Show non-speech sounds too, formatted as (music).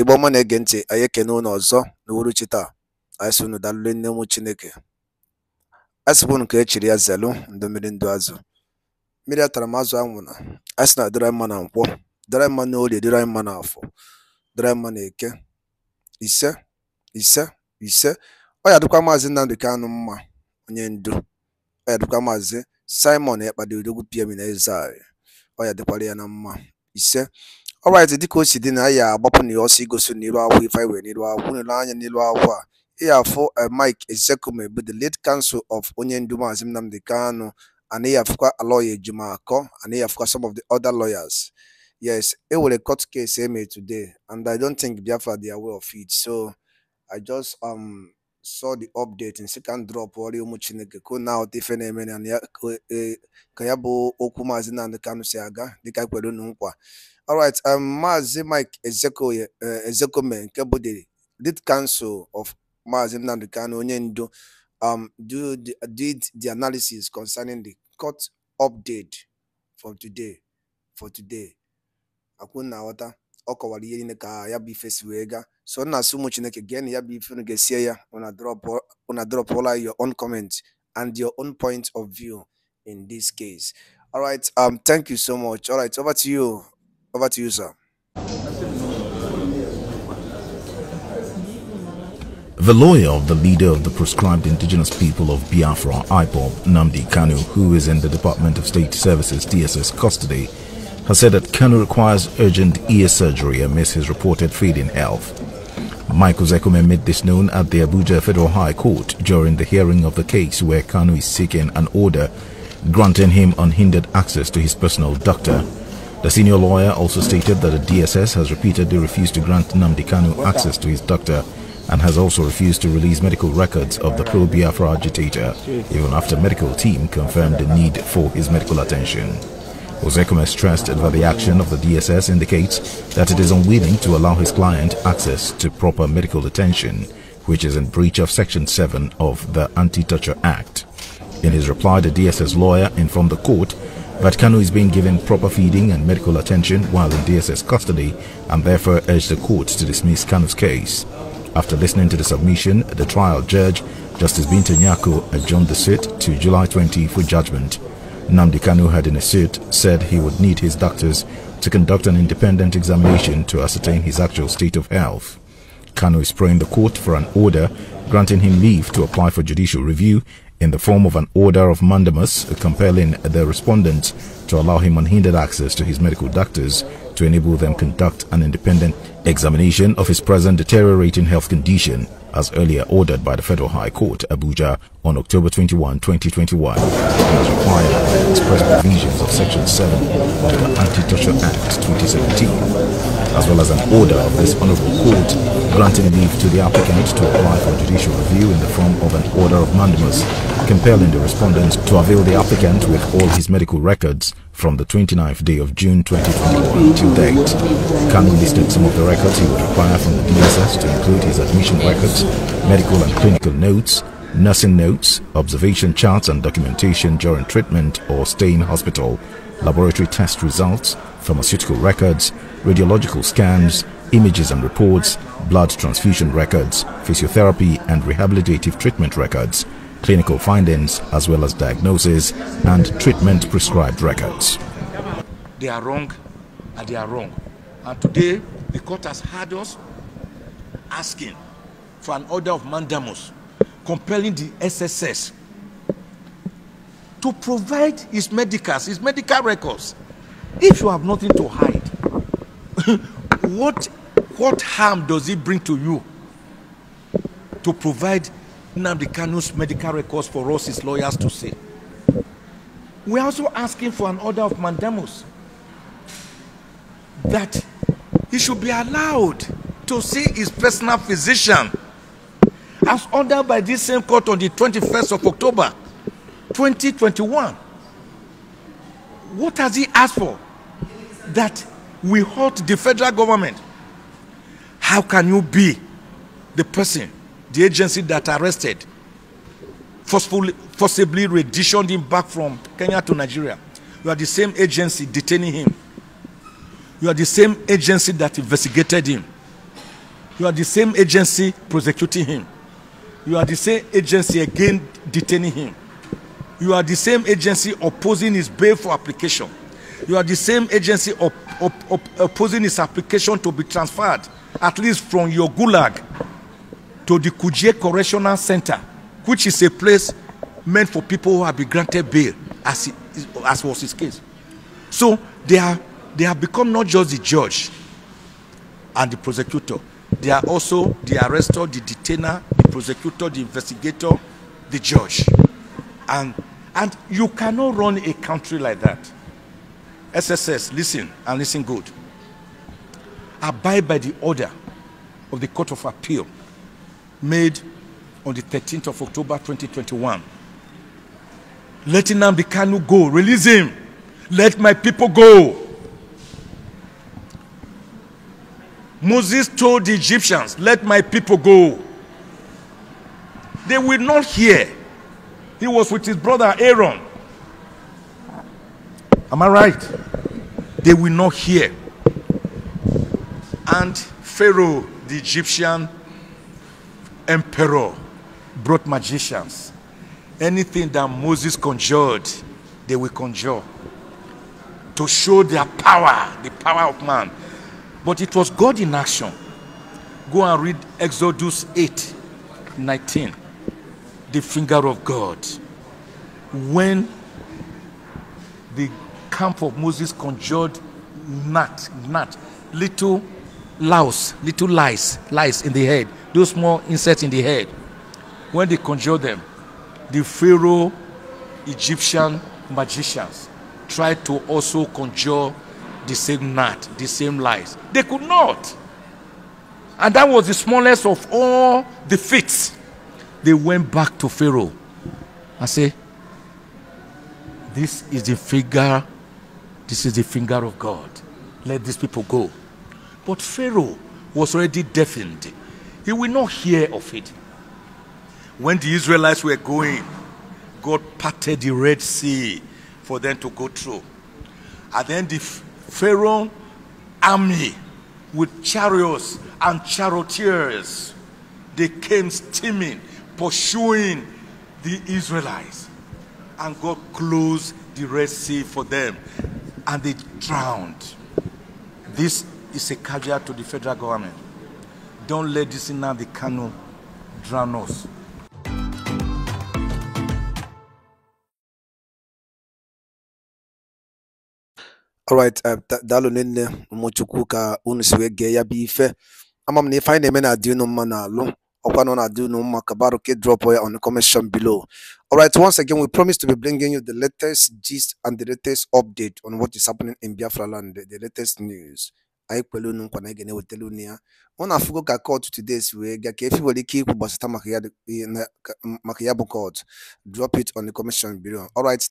Igbo ọma na-ege ntị anyị ekene unu ọzọ n'uhuruchi taa. Anyị sị unu dalụle nne ụmụ Chineke. A sịkwa unu ka e chiri ya zelu ndụ mmiri ndụ azụ. Mmiri atara m azụ anwụna a sị na dịrị mma na nkwọ dịrị mma na orie dịrị mma na afọ dịrị mma na eke ise ise ise. Ọ ya maazị Nnamdi Kanu mma onye ndu. Ọ ya maazị Simon Ekpadi Odogwu PM na Ezeari ọ ya ya na mma. Ise. Ọrit dịka o si dị na anyị agbapụ na ya ọsọ igosi n'iru akwụkwọ ife were n'iru akwụkwọ unu anya n'iru akwụkwọ a. Ị afụ Mike Ozekhome bụ the late counsel of onye ndu maazị Nnamdi Kanu and ị afụkwa Aloy Ejimakor and ị afụkwa some of the other lawyers. Yes e nwere court case eme today and I don't think Biafra they are aware of it. So I just um saw the update nsị ka m drop ọrịa ụmụ Chineke ka unu aghọta ife na-eme na ya ka ya bụ okwu maazị Nnamdi Kanu si aga dịka kwere unu nkwa. Alright um, Maazị Mike uh, Ezekome nke bụ the lead counsel of Maazị Nnamdi Kanu onye ndu um, do the, did the analysis concerning the court update for today for today. Akwụ na aghọta? Ọ kọwara ihe niile ka ya bụ ife si wee gaa so nna asị ụmụ Chineke gee na ya bụ ife unu ga-esie ya una all your own comment and your own point of view in this case. Alright um thank you so much. Alright over to you. Over to you, sir. The lawyer of the leader of the proscribed indigenous people of Biafra, IPOB, Nnamdi Kanu, who is in the Department of State Services DSS custody, has said that Kanu requires urgent ear surgery amidst his reported failing health. Mike Ozekhome made this known at the Abuja Federal High Court during the hearing of the case where Kanu is seeking an order granting him unhindered access to his personal doctor. The senior lawyer also stated that the DSS has repeatedly refused to grant Nnamdi Kanu access to his doctor and has also refused to release medical records of the pro-Biafra agitator, even after medical team confirmed the need for his medical attention. Ozekhome stressed that the action of the DSS indicates that it is unwilling to allow his client access to proper medical attention, which is in breach of Section 7 of the Anti-Torture Act. In his reply, the DSS lawyer informed the court that Kanu is being given proper feeding and medical attention while in DSS custody and therefore urged the court to dismiss Kanu's case. After listening to the submission, the trial judge, Justice Binta Nyako, adjourned the suit to July 20 for judgment. Nnamdi Kanu had in a suit said he would need his doctors to conduct an independent examination to ascertain his actual state of health. Kanu is praying the court for an order granting him leave to apply for judicial review in the form of an order of mandamus compelling the respondent to allow him unhindered access to his medical doctors to enable them conduct an independent examination of his present deteriorating health condition as earlier ordered by the Federal High Court, Abuja, on October 21, 2021, as required express provisions of Section 7 of the Anti-Torture Act 2017, as well as an order of this Honorable Court granting leave to the applicant to apply for judicial review in the form of an order of mandamus, compelling the respondent to avail the applicant with all his medical records from the 29th day of June 2021 to date. Kanu listed some of the records he would require from the DSS to include his admission records, medical and clinical notes, nursing notes, observation charts and documentation during treatment or stay in hospital, laboratory test results, pharmaceutical records, radiological scans, images and reports, blood transfusion records, physiotherapy and rehabilitative treatment records, clinical findings as well as diagnosis and treatment prescribed records. They are wrong and they are wrong. And today, the court has had us asking for an order of mandamus compelling the SSS to provide his medicals, his medical records. If you have nothing to hide, (laughs) what, what harm does it bring to you to provide Nnamdi Kanu's medical records for us, his lawyers, to see. We're also asking for an order of mandamus that he should be allowed to see his personal physician as ordered by this same court on the 21st of October 2021. What has he asked for? That we halt the federal government. How can you be the person the agency that arrested forcefully, forcibly reditioned him back from Kenya to Nigeria. You are the same agency detaining him. You are the same agency that investigated him. You are the same agency prosecuting him. You are the same agency again detaining him. You are the same agency opposing his bail for application. You are the same agency op- op- op- opposing his application to be transferred, at least from your gulag to the Kuje Correctional Center, which is a place meant for people who have been granted bail, as, as was his case. So they are they have become not just the judge and the prosecutor, they are also the arrestor, the detainer, the prosecutor, the investigator, the judge. And and you cannot run a country like that. SSS, listen and listen good. Abide by the order of the Court of Appeal made on the 13th of October 2021. Let Nnamdi Kanu go. Release him. Let my people go. Moses told the Egyptians, Let my people go. They will not hear. He was with his brother Aaron. Am I right? They will not hear. And Pharaoh, the Egyptian emperor, brought magicians. Anything that Moses conjured, they will conjure to show their power, the power of man. But it was God in action. Go and read Exodus 8 19. The finger of God. When the camp of Moses conjured gnat, gnat, little louse, little lice, lice in the head, those small insects in the head. When they conjured them, the Pharaoh Egyptian magicians tried to also conjure the same gnat, the same lice. They could not. And that was the smallest of all the feats. They went back to Pharaoh and say, This is the finger, this is the finger of God. Let these people go. But Pharaoh was already deafened. He will not hear of it. When the Israelites were going, God parted the Red Sea for them to go through. And then the Pharaoh army with chariots and charioteers, they came steaming, pursuing the Israelites. And God closed the Red Sea for them. And they drowned. This is a caveat to the federal government. Don't let this in the Kanu drown us. alright uh, da- daalụ nne ụmụchukwu ka unu ya bụ ife ama m na ife anyị na-eme na-adị unu mma n'alụ ọkwa nọ ka baruke drop ya on the comment section below. Alright once again we promise to be bringing you the latest gist and the latest update on what is happening in biafra land the latest news anyị kwere unu nkwa na anyị ga-ewetara unu ya ọ na-afụgo ka court today si wee gaa ka efi nwere ike ikwu gbasata maka ya bụ court drop it on the commission section below alright